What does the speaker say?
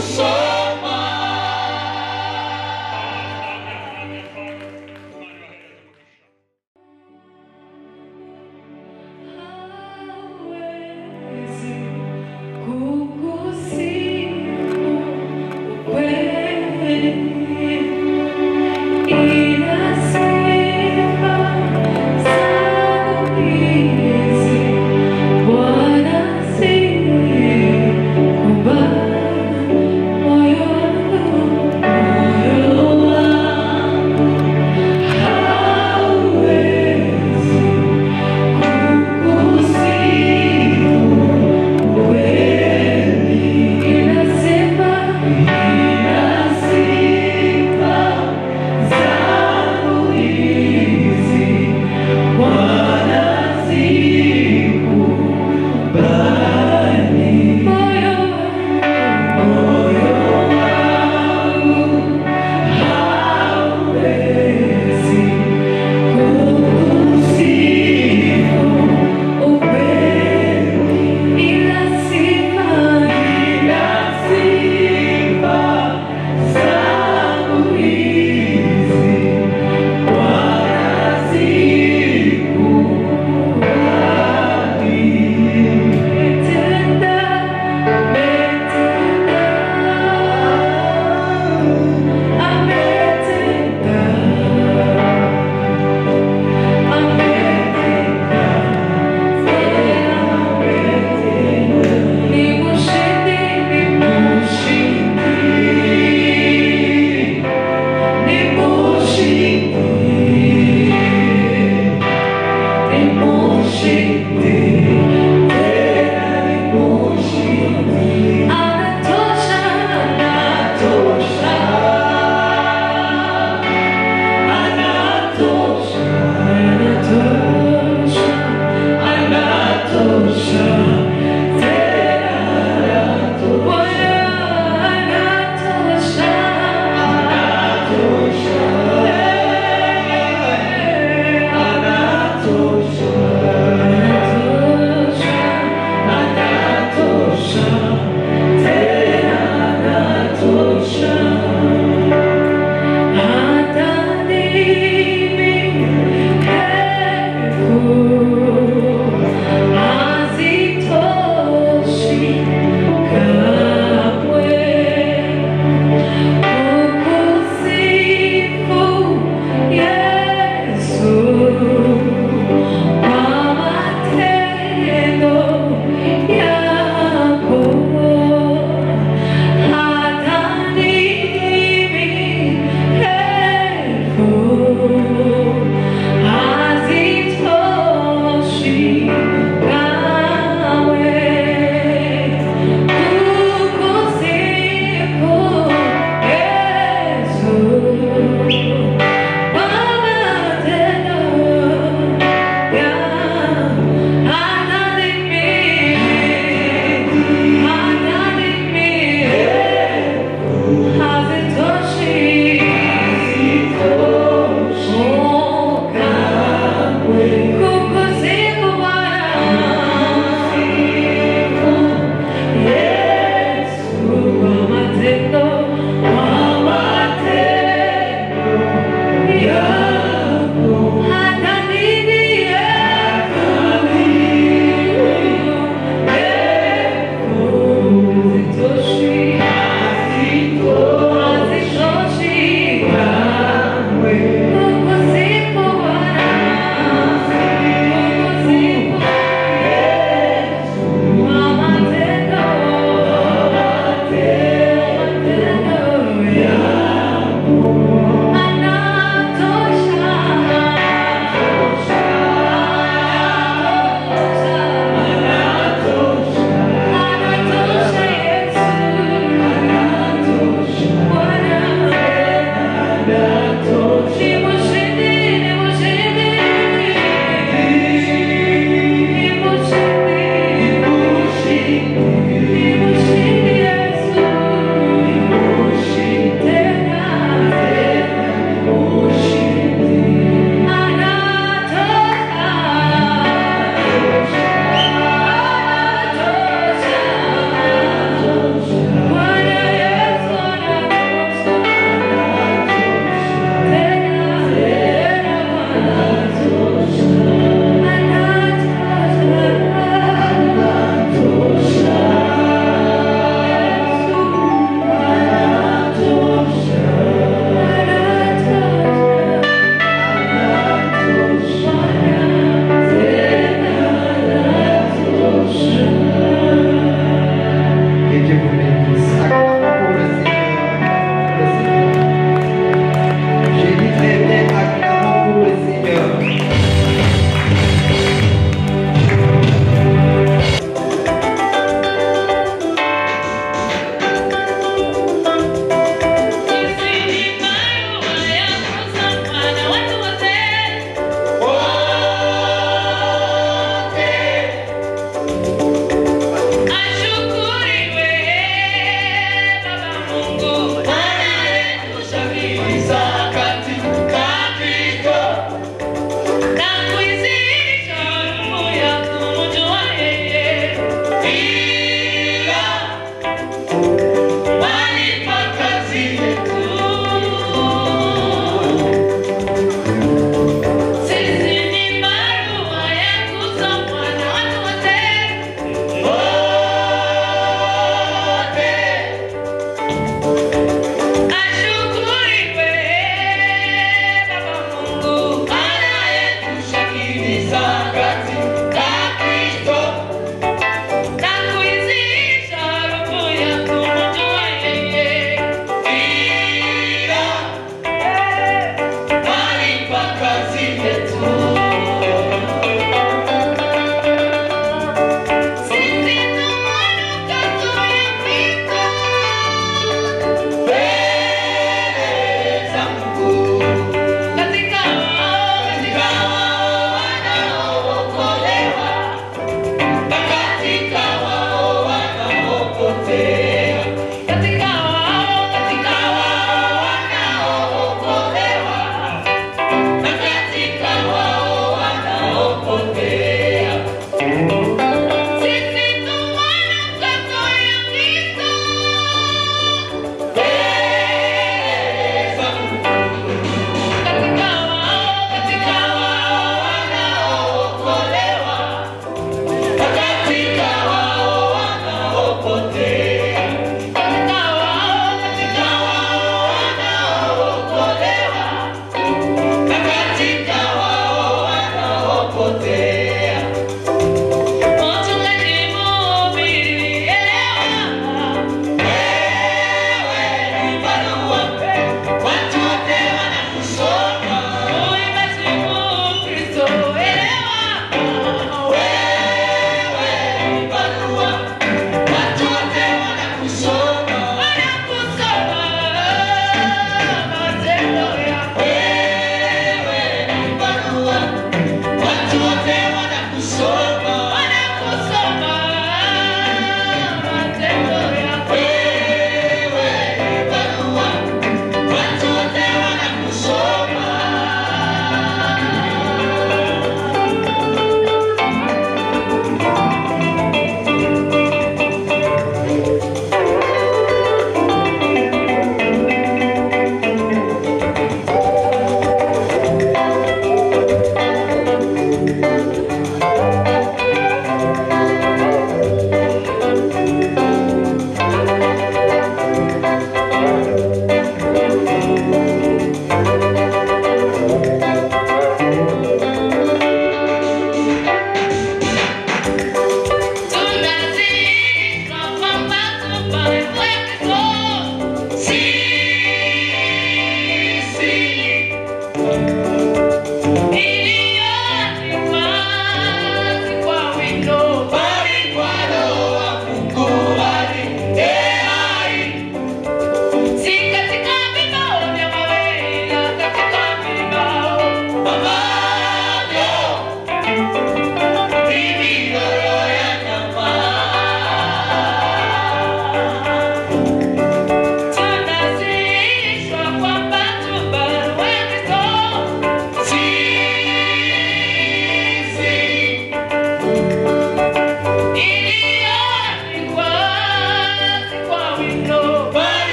shame.